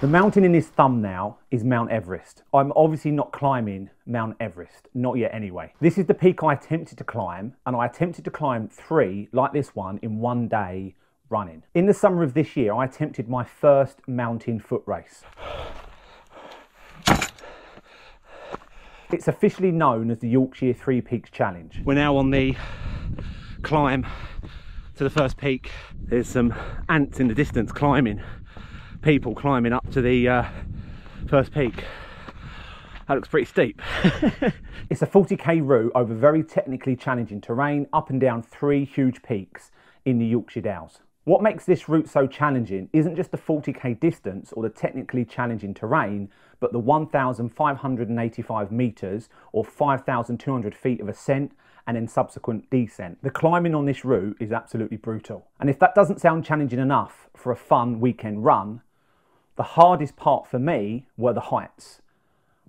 The mountain in this thumbnail is Mount Everest. I'm obviously not climbing Mount Everest, not yet anyway. This is the peak I attempted to climb, and I attempted to climb three, like this one, in one day running. In the summer of this year, I attempted my first mountain foot race. It's officially known as the Yorkshire Three Peaks Challenge. We're now on the climb to the first peak. There's some ants in the distance climbing people climbing up to the uh, first peak. That looks pretty steep. it's a 40k route over very technically challenging terrain, up and down three huge peaks in the Yorkshire Dales. What makes this route so challenging isn't just the 40k distance or the technically challenging terrain, but the 1,585 metres or 5,200 feet of ascent and then subsequent descent. The climbing on this route is absolutely brutal. And if that doesn't sound challenging enough for a fun weekend run, the hardest part for me were the heights.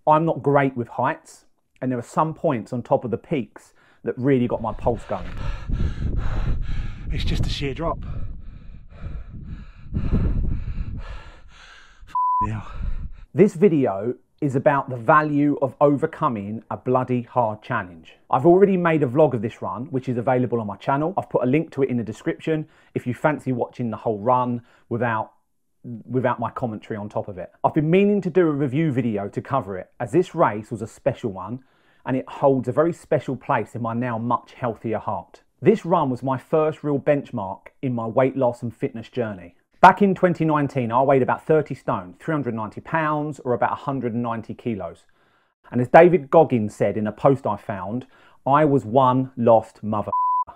I'm not great with heights, and there are some points on top of the peaks that really got my pulse going. It's just a sheer drop. Yeah. This video is about the value of overcoming a bloody hard challenge. I've already made a vlog of this run, which is available on my channel. I've put a link to it in the description if you fancy watching the whole run without without my commentary on top of it. I've been meaning to do a review video to cover it as this race was a special one and it holds a very special place in my now much healthier heart. This run was my first real benchmark in my weight loss and fitness journey. Back in 2019, I weighed about 30 stone, 390 pounds or about 190 kilos. And as David Goggins said in a post I found, I was one lost mother.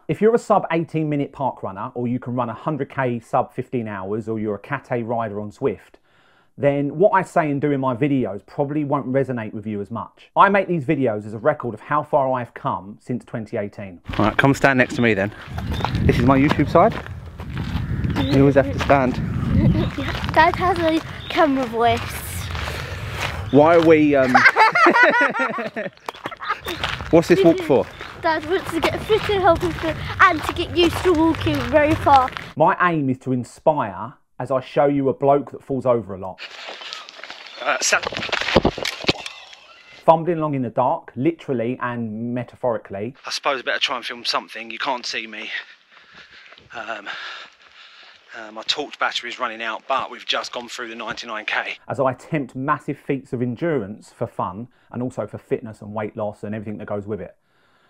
If you're a sub 18 minute park runner or you can run 100k sub 15 hours or you're a Cat A rider on Zwift, then what I say and do in my videos probably won't resonate with you as much. I make these videos as a record of how far I've come since 2018. All right, come stand next to me then. This is my YouTube side. You always have to stand. Dad has a camera voice. Why are we... Um... What's this walk for? Dad wants to get fit and healthy and to get used to walking very far. My aim is to inspire as I show you a bloke that falls over a lot. Uh, Fumbling along in the dark, literally and metaphorically. I suppose I better try and film something. You can't see me. Um, uh, my torch battery is running out, but we've just gone through the 99k. As I attempt massive feats of endurance for fun and also for fitness and weight loss and everything that goes with it.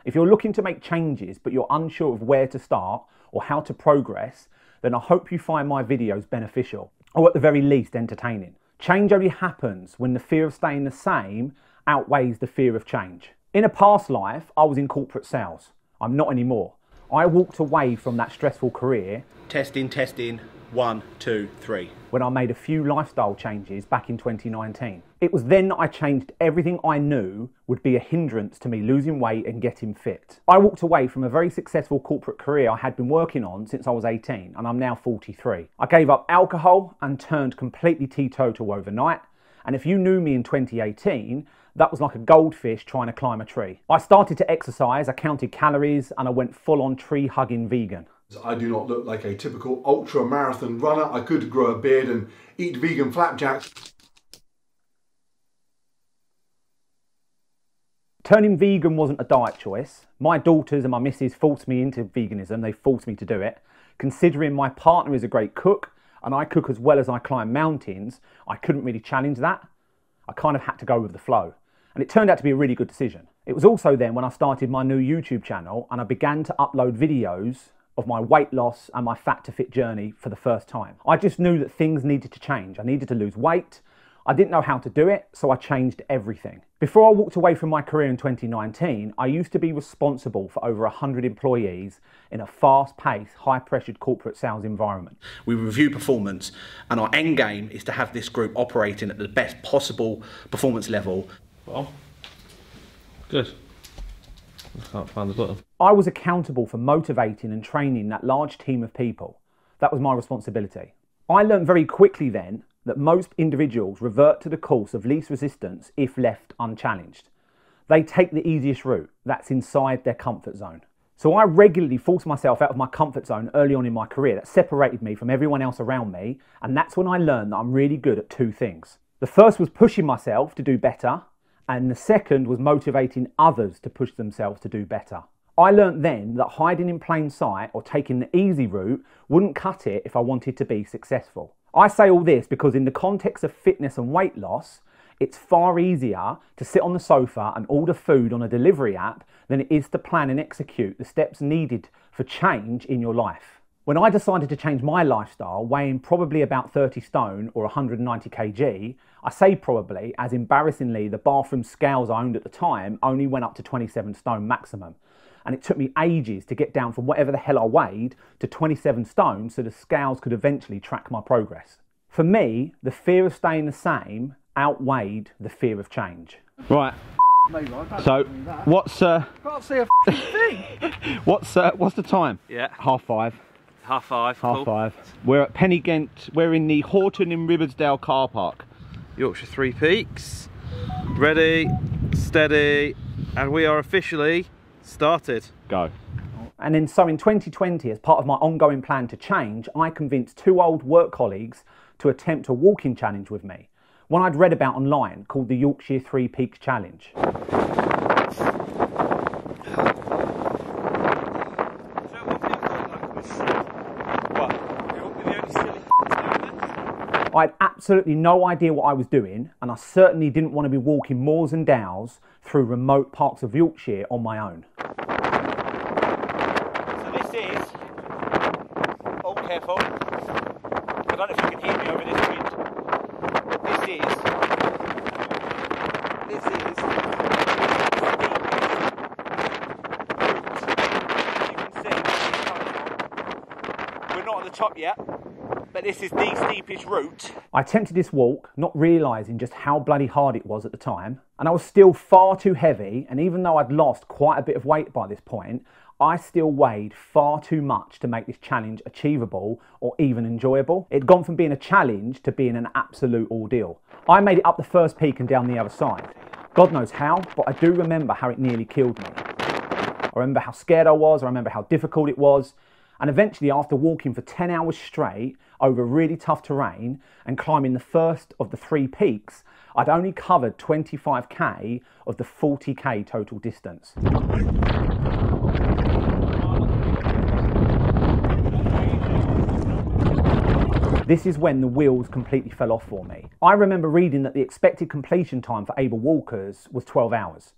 If you're looking to make changes but you're unsure of where to start or how to progress, then I hope you find my videos beneficial or at the very least entertaining. Change only happens when the fear of staying the same outweighs the fear of change. In a past life, I was in corporate sales. I'm not anymore. I walked away from that stressful career. Testing, testing, one, two, three. When I made a few lifestyle changes back in 2019. It was then that I changed everything I knew would be a hindrance to me losing weight and getting fit. I walked away from a very successful corporate career I had been working on since I was 18 and I'm now 43. I gave up alcohol and turned completely teetotal overnight. And if you knew me in 2018, that was like a goldfish trying to climb a tree. I started to exercise, I counted calories, and I went full on tree hugging vegan. I do not look like a typical ultra marathon runner. I could grow a beard and eat vegan flapjacks. Turning vegan wasn't a diet choice. My daughters and my missus forced me into veganism. They forced me to do it. Considering my partner is a great cook and I cook as well as I climb mountains, I couldn't really challenge that. I kind of had to go with the flow. And it turned out to be a really good decision. It was also then when I started my new YouTube channel and I began to upload videos of my weight loss and my fat to fit journey for the first time. I just knew that things needed to change. I needed to lose weight. I didn't know how to do it, so I changed everything. Before I walked away from my career in 2019, I used to be responsible for over 100 employees in a fast paced, high pressured corporate sales environment. We review performance, and our end game is to have this group operating at the best possible performance level. Well, good. I can't find the button. I was accountable for motivating and training that large team of people. That was my responsibility. I learned very quickly then that most individuals revert to the course of least resistance if left unchallenged. They take the easiest route, that's inside their comfort zone. So I regularly forced myself out of my comfort zone early on in my career that separated me from everyone else around me, and that's when I learned that I'm really good at two things. The first was pushing myself to do better, and the second was motivating others to push themselves to do better. I learnt then that hiding in plain sight or taking the easy route wouldn't cut it if I wanted to be successful. I say all this because, in the context of fitness and weight loss, it's far easier to sit on the sofa and order food on a delivery app than it is to plan and execute the steps needed for change in your life. When I decided to change my lifestyle, weighing probably about 30 stone or 190 kg, I say probably as embarrassingly the bathroom scales I owned at the time only went up to 27 stone maximum. And it took me ages to get down from whatever the hell I weighed to 27 stone so the scales could eventually track my progress. For me, the fear of staying the same outweighed the fear of change. Right. So, what's uh, Can't see a thing. what's uh, what's the time? Yeah. Half five. Half five. Half cool. five. We're at Pen-y-ghent. We're in the Horton in Ribblesdale car park. Yorkshire Three Peaks. Ready, steady, and we are officially started. Go. And then, so in 2020, as part of my ongoing plan to change, I convinced two old work colleagues to attempt a walking challenge with me, one I'd read about online called the Yorkshire Three Peaks Challenge. I had absolutely no idea what I was doing, and I certainly didn't want to be walking moors and dales through remote parts of Yorkshire on my own. So this is. Oh, careful. I don't know if you can hear me over this wind. This is. This is. You can see. We're not at the top yet, but this is the steepest route. I attempted this walk, not realising just how bloody hard it was at the time, and I was still far too heavy, and even though I'd lost quite a bit of weight by this point, I still weighed far too much to make this challenge achievable or even enjoyable. It'd gone from being a challenge to being an absolute ordeal. I made it up the first peak and down the other side. God knows how, but I do remember how it nearly killed me. I remember how scared I was, I remember how difficult it was, and eventually, after walking for 10 hours straight over really tough terrain and climbing the first of the three peaks, I'd only covered 25k of the 40k total distance. This is when the wheels completely fell off for me. I remember reading that the expected completion time for able walkers was 12 hours.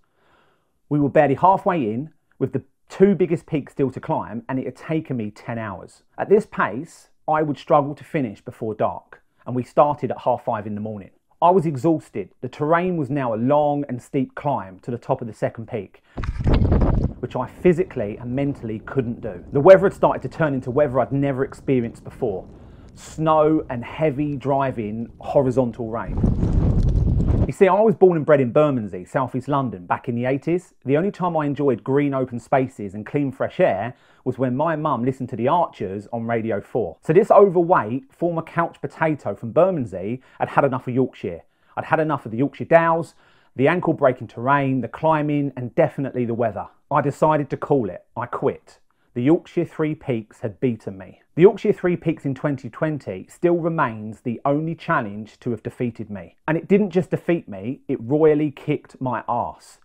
We were barely halfway in, with the two biggest peaks still to climb, and it had taken me 10 hours. At this pace, I would struggle to finish before dark, and we started at half five in the morning. I was exhausted. The terrain was now a long and steep climb to the top of the second peak, which I physically and mentally couldn't do. The weather had started to turn into weather I'd never experienced before snow and heavy driving horizontal rain. You see, I was born and bred in Bermondsey, southeast London, back in the 80s. The only time I enjoyed green open spaces and clean fresh air was when my mum listened to the Archers on Radio 4. So this overweight, former couch potato from Bermondsey had had enough of Yorkshire. I'd had enough of the Yorkshire Dales, the ankle breaking terrain, the climbing, and definitely the weather. I decided to call it. I quit. The Yorkshire Three Peaks had beaten me. The Yorkshire Three Peaks in 2020 still remains the only challenge to have defeated me. And it didn't just defeat me, it royally kicked my ass.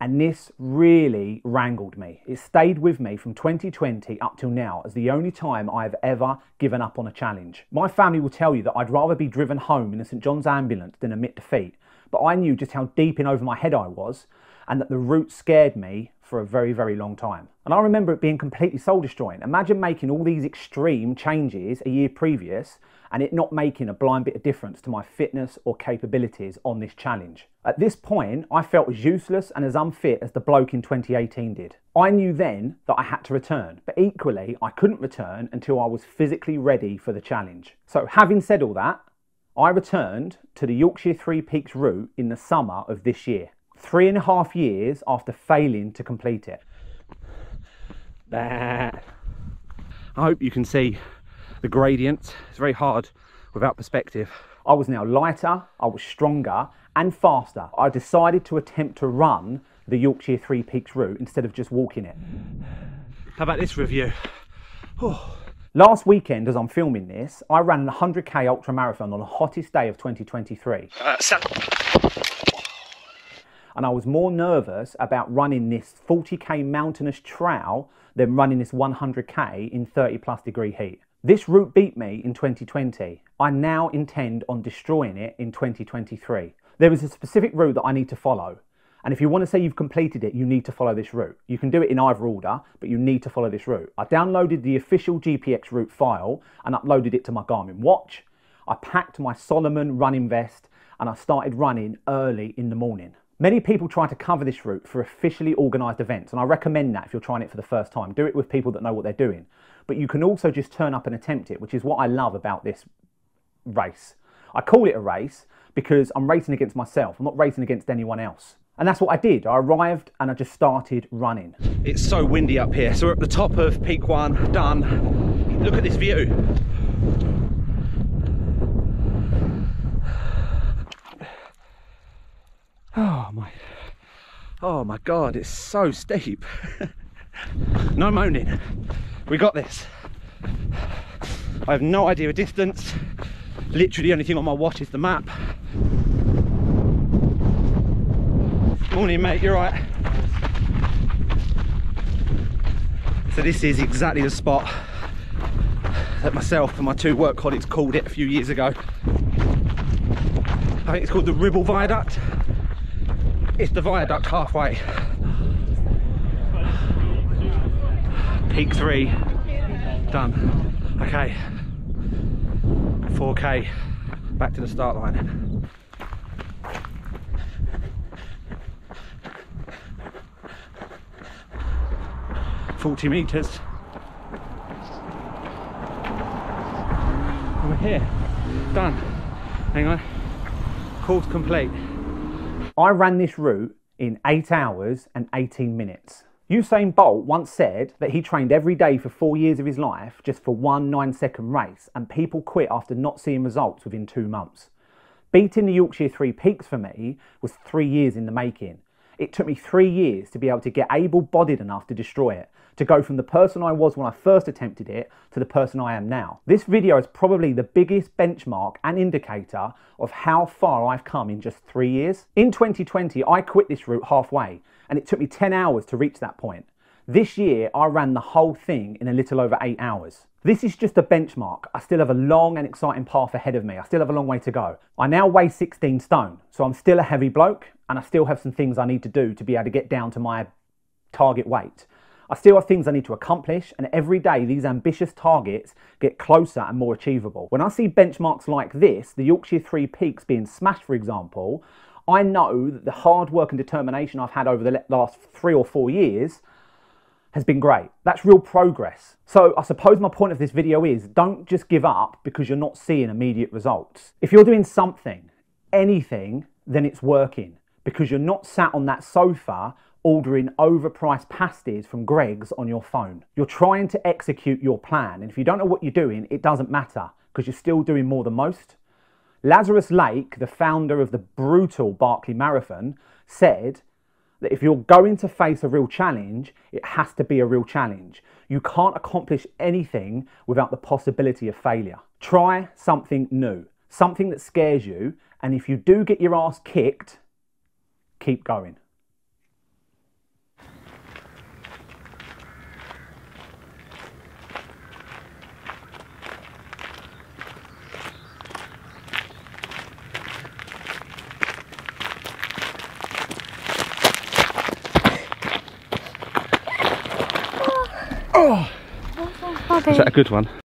And this really wrangled me. It stayed with me from 2020 up till now as the only time I've ever given up on a challenge. My family will tell you that I'd rather be driven home in a St John's ambulance than admit defeat, but I knew just how deep in over my head I was and that the route scared me for a very, very long time. And I remember it being completely soul destroying. Imagine making all these extreme changes a year previous and it not making a blind bit of difference to my fitness or capabilities on this challenge. At this point, I felt as useless and as unfit as the bloke in 2018 did. I knew then that I had to return, but equally, I couldn't return until I was physically ready for the challenge. So, having said all that, I returned to the Yorkshire Three Peaks route in the summer of this year, three and a half years after failing to complete it. There. I hope you can see the gradient. It's very hard without perspective. I was now lighter, I was stronger and faster. I decided to attempt to run the Yorkshire Three Peaks route instead of just walking it. How about this review? Last weekend, as I'm filming this, I ran a 100k ultra marathon on the hottest day of 2023. Uh, sa- and I was more nervous about running this 40k mountainous trail than running this 100k in 30 plus degree heat. This route beat me in 2020. I now intend on destroying it in 2023. There is a specific route that I need to follow. And if you want to say you've completed it, you need to follow this route. You can do it in either order, but you need to follow this route. I downloaded the official GPX route file and uploaded it to my Garmin watch. I packed my Salomon running vest and I started running early in the morning. Many people try to cover this route for officially organised events, and I recommend that if you're trying it for the first time. Do it with people that know what they're doing. But you can also just turn up and attempt it, which is what I love about this race. I call it a race because I'm racing against myself, I'm not racing against anyone else. And that's what I did. I arrived and I just started running. It's so windy up here. So we're at the top of peak one, done. Look at this view. Oh my, oh my God, it's so steep. no moaning. We got this. I have no idea of distance. Literally the only thing on my watch is the map. Morning mate, you're right. So this is exactly the spot that myself and my two work colleagues called it a few years ago. I think it's called the Ribble Viaduct. It's the viaduct halfway. Peak three, done. Okay, 4K, back to the start line. Forty meters. We're here, done. Hang on, course complete. I ran this route in 8 hours and 18 minutes. Usain Bolt once said that he trained every day for four years of his life just for one nine second race, and people quit after not seeing results within two months. Beating the Yorkshire Three Peaks for me was three years in the making. It took me three years to be able to get able bodied enough to destroy it, to go from the person I was when I first attempted it to the person I am now. This video is probably the biggest benchmark and indicator of how far I've come in just three years. In 2020, I quit this route halfway, and it took me 10 hours to reach that point. This year, I ran the whole thing in a little over eight hours. This is just a benchmark. I still have a long and exciting path ahead of me. I still have a long way to go. I now weigh 16 stone, so I'm still a heavy bloke, and I still have some things I need to do to be able to get down to my target weight. I still have things I need to accomplish, and every day these ambitious targets get closer and more achievable. When I see benchmarks like this, the Yorkshire Three Peaks being smashed, for example, I know that the hard work and determination I've had over the last three or four years has been great. That's real progress. So I suppose my point of this video is don't just give up because you're not seeing immediate results. If you're doing something, anything, then it's working because you're not sat on that sofa ordering overpriced pasties from Greggs on your phone. You're trying to execute your plan. And if you don't know what you're doing, it doesn't matter because you're still doing more than most. Lazarus Lake, the founder of the brutal Barkley Marathon, said that if you're going to face a real challenge, it has to be a real challenge. You can't accomplish anything without the possibility of failure. Try something new, something that scares you, and if you do get your ass kicked, keep going. Is that a good one?